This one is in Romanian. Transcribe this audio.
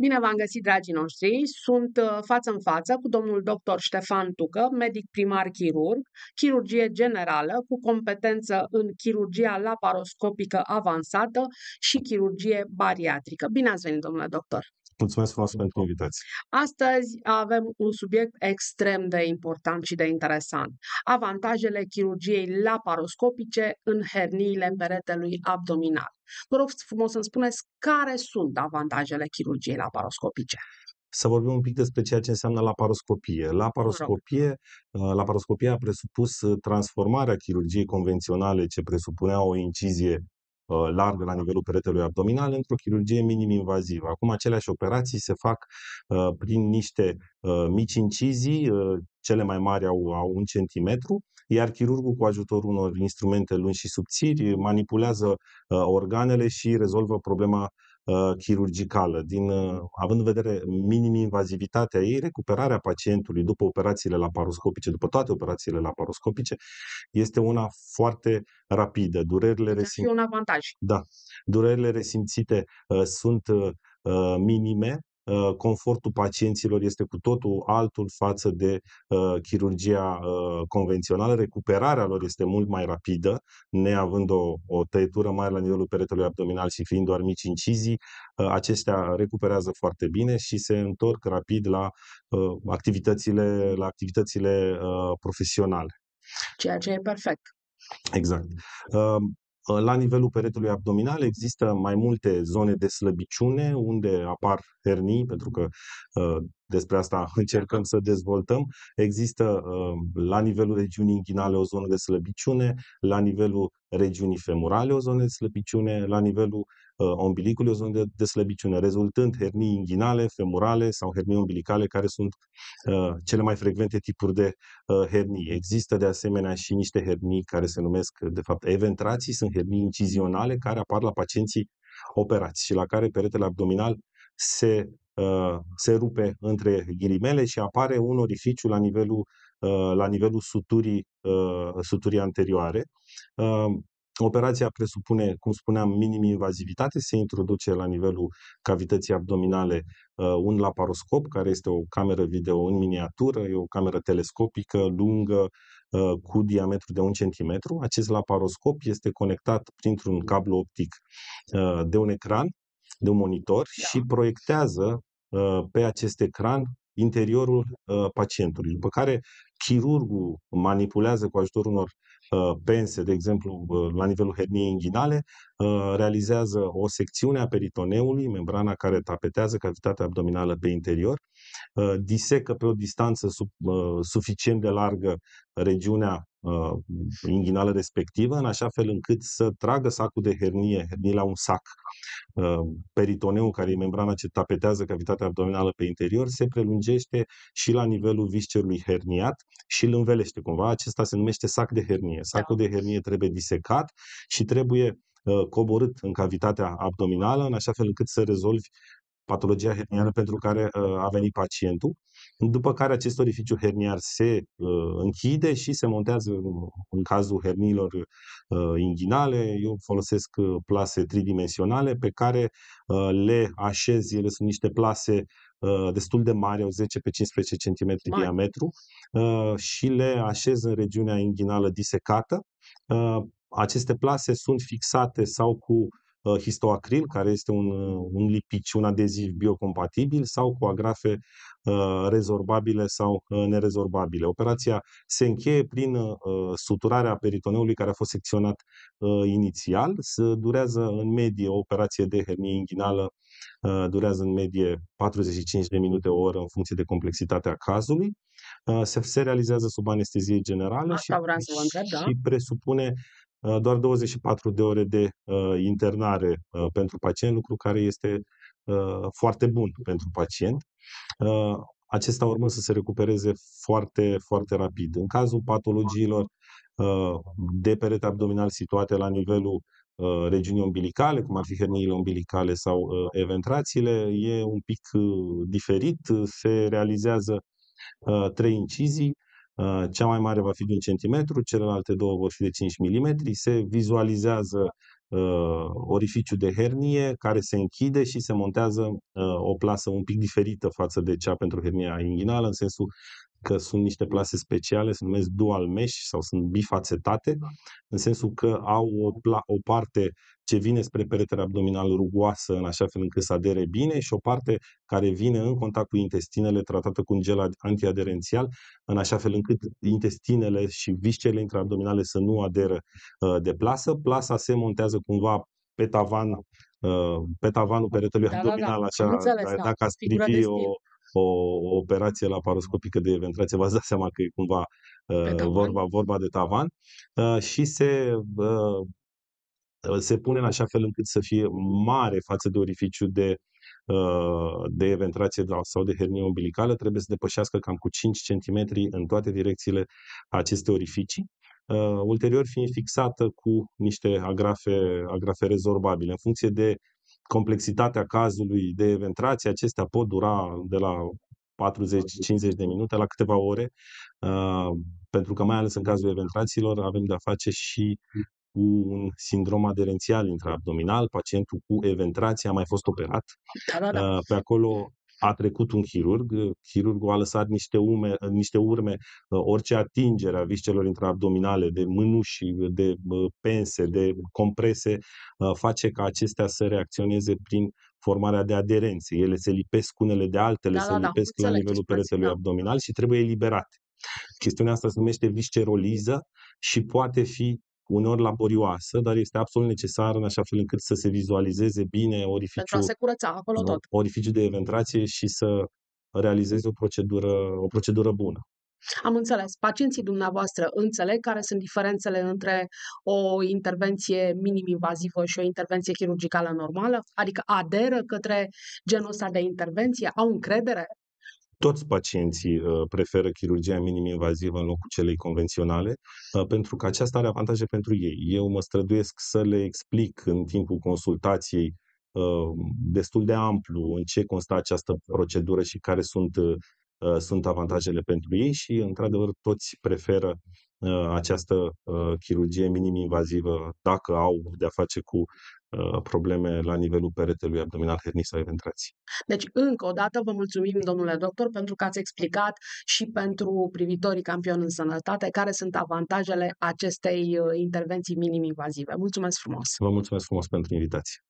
Bine v-am găsit, dragii noștri! Sunt uh, față în față cu domnul dr. Ștefan Tucă, medic primar chirurg, chirurgie generală cu competență în chirurgia laparoscopică avansată și chirurgie bariatrică. Bine ați venit, domnule doctor! Mulțumesc frumos pentru invitație. Astăzi avem un subiect extrem de important și de interesant. Avantajele chirurgiei laparoscopice în herniile peretelui abdominal. Vă rog frumos să-mi spuneți care sunt avantajele chirurgiei laparoscopice. Să vorbim un pic despre ceea ce înseamnă laparoscopie. Laparoscopie, uh, laparoscopia a presupus uh, transformarea chirurgiei convenționale ce presupunea o incizie Uh, largă la nivelul peretelui abdominal într-o chirurgie minim-invazivă. Acum aceleași operații se fac uh, prin niște uh, mici incizii, cele mai mari au, au un centimetru, iar chirurgul cu ajutorul unor instrumente lungi și subțiri manipulează organele și rezolvă problema Uh, chirurgicală, din, uh, având în vedere minim-invazivitatea ei, recuperarea pacientului după operațiile laparoscopice, după toate operațiile laparoscopice, este una foarte rapidă. Durerile resimțite. un avantaj. Da. Durerile resimțite uh, sunt uh, minime, Uh, confortul pacienților este cu totul altul față de uh, chirurgia uh, convențională. Recuperarea lor este mult mai rapidă, neavând o, o tăietură mare la nivelul peretelui abdominal și fiind doar mici incizii, acestea recuperează foarte bine și se întorc rapid la activitățile, la activitățile profesionale. Ceea ce e perfect. Exact. La nivelul peretelui abdominal există mai multe zone de slăbiciune unde apar hernii, pentru că uh, despre asta încercăm să dezvoltăm. Există uh, la nivelul regiunii inghinale o zonă de slăbiciune, la nivelul regiunii femurale o zonă de slăbiciune, la nivelul uh, umbilicului o zonă de, de slăbiciune, rezultând hernii inghinale, femurale sau hernii umbilicale, care sunt uh, cele mai frecvente tipuri de uh, hernii. Există de asemenea și niște hernii care se numesc, de fapt, eventrații, sunt hernii incizionale care apar la pacienții operați și la care peretele abdominal se, uh, se rupe între ghilimele și apare un orificiu la nivelul, uh, la nivelul suturii, uh, suturii anterioare. Operația presupune, cum spuneam, minim invazivitate, se introduce la nivelul cavității abdominale un laparoscop, care este o cameră video în miniatură, e o cameră telescopică lungă cu diametru de 1 cm. Acest laparoscop este conectat printr-un cablu optic de un ecran de un monitor da. și proiectează uh, pe acest ecran interiorul uh, pacientului. După care chirurgul manipulează cu ajutorul unor uh, pense, de exemplu, uh, la nivelul herniei inghinale, uh, realizează o secțiune a peritoneului, membrana care tapetează cavitatea abdominală pe interior, uh, disecă pe o distanță sub, suficient de largă regiunea uh, inghinală respectivă, în așa fel încât să tragă sacul de hernie, hernie la un sac. Uh, peritoneul, care e membrana ce tapetează cavitatea abdominală pe interior, se prelungește și la nivelul viscerului herniat și îl învelește cumva. Acesta se numește sac de hernie. Sacul de hernie trebuie disecat și trebuie uh, coborât în cavitatea abdominală, în așa fel încât să rezolvi patologia herniană pentru care uh, a venit pacientul, după care acest orificiu herniar se uh, închide și se montează în cazul herniilor uh, inghinale. Eu folosesc plase tridimensionale pe care le așez, ele sunt niște plase destul de mari, au 10 pe 15 cm diametru și le așez în regiunea inghinală disecată. Aceste plase sunt fixate sau cu Uh, histoacril, care este un, uh, un lipici, un adeziv biocompatibil, sau cu agrafe uh, rezorbabile sau nerezorbabile. Operația se încheie prin suturarea peritoneului care a fost secționat inițial. Se durează în medie o operație de hernie inghinală durează în medie 45 de minute o oră în funcție de complexitatea cazului. Se, se realizează sub anestezie generală Asta și, vreau să vă întreb, da? și presupune Uh, doar 24 de ore de uh, internare uh, pentru pacient, lucru care este foarte bun pentru pacient. Acesta urmă să se recupereze foarte, foarte rapid. În cazul patologiilor de perete abdominal situate la nivelul regiunii umbilicale, cum ar fi herniile umbilicale sau eventrațiile, e un pic diferit. Se realizează trei incizii, Uh, cea mai mare va fi de un centimetru, celelalte două vor fi de 5 mm. Se vizualizează uh, orificiu de hernie care se închide și se montează uh, o plasă un pic diferită față de cea pentru hernia inghinală, în sensul că sunt niște plase speciale, se numesc dual mesh sau sunt bifacetate, în sensul că au o, pla- o parte ce vine spre peretele abdominal rugoasă în așa fel încât să adere bine și o parte care vine în contact cu intestinele tratată cu un gel antiaderențial în așa fel încât intestinele și viscerele intraabdominale să nu aderă uh, de plasă. Plasa se montează cumva pe tavan, uh, pe tavanul peretelui Da, da, abdominal, da. așa, Am înțeles, da, da. dacă ați Figură de privi stil. O, o operație laparoscopică de ventrație, v-ați dat seama că e cumva Pe uh, tavan. vorba, vorba de tavan uh, și se, uh, se pune în așa fel încât să fie mare față de orificiu de, uh, de eventrație sau de hernie umbilicală, trebuie să depășească cam cu 5 cm în toate direcțiile aceste orificii. Uh, ulterior fiind fixată cu niște agrafe, agrafe rezorbabile. În funcție de complexitatea cazului de eventrație, acestea pot dura de la 40-50 de minute la câteva ore, uh, pentru că mai ales în cazul eventrațiilor avem de-a face și cu un sindrom aderențial intraabdominal, pacientul cu eventrație a mai fost operat, Da, da, da. uh, pe acolo a trecut un chirurg, chirurgul a lăsat niște, ume, niște urme, uh, orice atingere a viscelor intraabdominale, de mânuși, de uh, pense, de comprese, uh, face ca acestea să reacționeze prin formarea de aderențe. Ele se lipesc unele de altele, Da, se da, da. lipesc la Înțeleg nivelul expresia, peretelui da. abdominal și trebuie eliberate. Chestiunea asta se numește visceroliză și poate fi uneori laborioasă, dar este absolut necesar în așa fel încât să se vizualizeze bine Pentru a orificiul, se curăța acolo tot. orificiul de eventrație și să realizeze o procedură, o procedură bună. Am înțeles. Pacienții dumneavoastră înțeleg care sunt diferențele între o intervenție minim-invazivă și o intervenție chirurgicală normală? Adică aderă către genul ăsta de intervenție? Au încredere? Toți pacienții uh, preferă chirurgia minim-invazivă în locul celei convenționale, uh, pentru că aceasta are avantaje pentru ei. Eu mă străduiesc să le explic în timpul consultației uh, destul de amplu în ce constă această procedură și care sunt, uh, sunt avantajele pentru ei și, într-adevăr, toți preferă uh, această uh, chirurgie minim-invazivă dacă au de-a face cu uh, probleme la nivelul peretelui abdominal, hernii sau eventrații. Deci, încă o dată, vă mulțumim, domnule doctor, pentru că ați explicat și pentru privitorii campioni în sănătate care sunt avantajele acestei uh, intervenții minim-invazive. Mulțumesc frumos! Vă mulțumesc frumos pentru invitație.